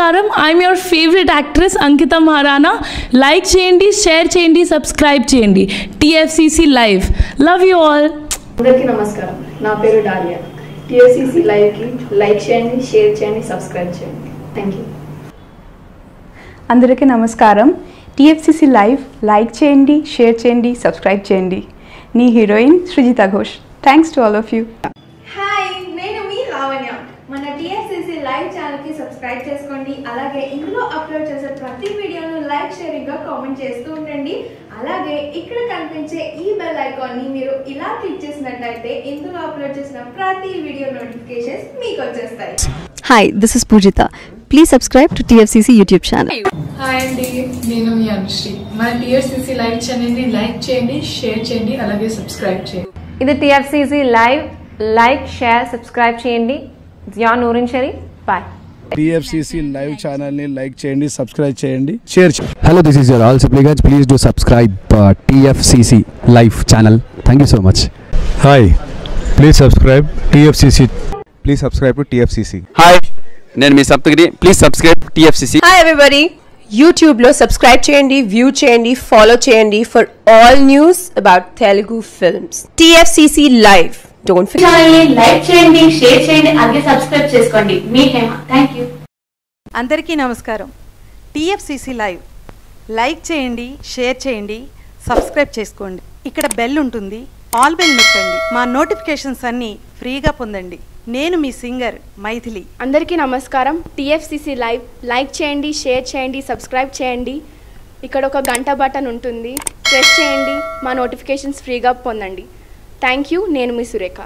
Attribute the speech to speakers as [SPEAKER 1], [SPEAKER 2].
[SPEAKER 1] నమస్కారం. I'm your favourite actress Ankita Maharana like చేయండి share చేయండి సబ్స్క్రైబ్ చేయండి. TFCC live love you all
[SPEAKER 2] అందరికీ నమస్కారం. నా పేరు డాలియా. టిఎఫ్సిసి లైవ్కి లైక్ చేయండి షేర్ చేయండి సబ్స్క్రైబ్ చేయండి. థ్యాంక్ యూ
[SPEAKER 3] అందరికీ నమస్కారం. టిఎఫ్సిసి లైవ్ లైక్ చేయండి షేర్ చేయండి సబ్స్క్రైబ్ చేయండి. నీ heroine Srijita Ghosh. Thanks to all of you
[SPEAKER 4] చేసే ప్రతి వీడియోను లైక్ షేరింగ్గా కామెంట్ చేస్తూ ఉండండి. అలాగే ఇక్కడ కనిపించే ఈ బెల్ ఐకాన్ని మీరు ఇలా క్లిక్ చేసినట్లయితే ఇందులో అప్లోడ్ చేసిన ప్రతి వీడియో నోటిఫికేషన్స్ మీకు వచ్చేస్తాయి.
[SPEAKER 5] Hi this is Poojitha please subscribe to TFCC YouTube channel
[SPEAKER 6] hi అండి నేను మీ అనుశ్రీ. మన టిఎఫ్సిసి లైవ్ ఛానల్ని లైక్ చేయండి షేర్ చేయండి అలాగే సబ్స్క్రైబ్ చేయండి.
[SPEAKER 7] ఇది TFCC live like share subscribe చేయండి. Jiya Noorin Shari bye
[SPEAKER 8] TFCC live ఛానల్ని లైక్ చేయండి సబ్స్క్రైబ్ చేయండి షేర్ చేయండి
[SPEAKER 9] this is your all supplicants. Please do subscribe uh, TFCC Live channel. Thank you so much.
[SPEAKER 8] Hi please subscribe TFCC
[SPEAKER 10] please subscribe to TFCC
[SPEAKER 11] hi నేను మీ Saptagiri. Please subscribe TFCC
[SPEAKER 12] hi everybody యూట్యూబ్లో subscribe చేయండి view చేయండి follow చేయండి for all news about Telugu films TFCC live don't
[SPEAKER 13] like చేయండి share చేయండి అలాగే subscribe చేసుకోండి. మీ Hema. Thank you
[SPEAKER 14] అందరికీ నమస్కారం. టీఎఫ్సిసి లైవ్ లైక్ చేయండి షేర్ చేయండి సబ్స్క్రైబ్ చేసుకోండి. ఇక్కడ బెల్ ఉంటుంది. ఆల్ బెల్ నొక్కండి. మా నోటిఫికేషన్స్ అన్నీ ఫ్రీగా పొందండి. నేను మీ సింగర్ మైథిలి.
[SPEAKER 2] అందరికీ నమస్కారం. టీఎఫ్సిసి లైవ్ లైక్ చేయండి షేర్ చేయండి సబ్స్క్రైబ్ చేయండి. ఇక్కడ ఒక గంట బటన్ ఉంటుంది. ప్రెస్ చేయండి. మా నోటిఫికేషన్స్ ఫ్రీగా పొందండి. థ్యాంక్ యూ నేను మీ సురేఖ.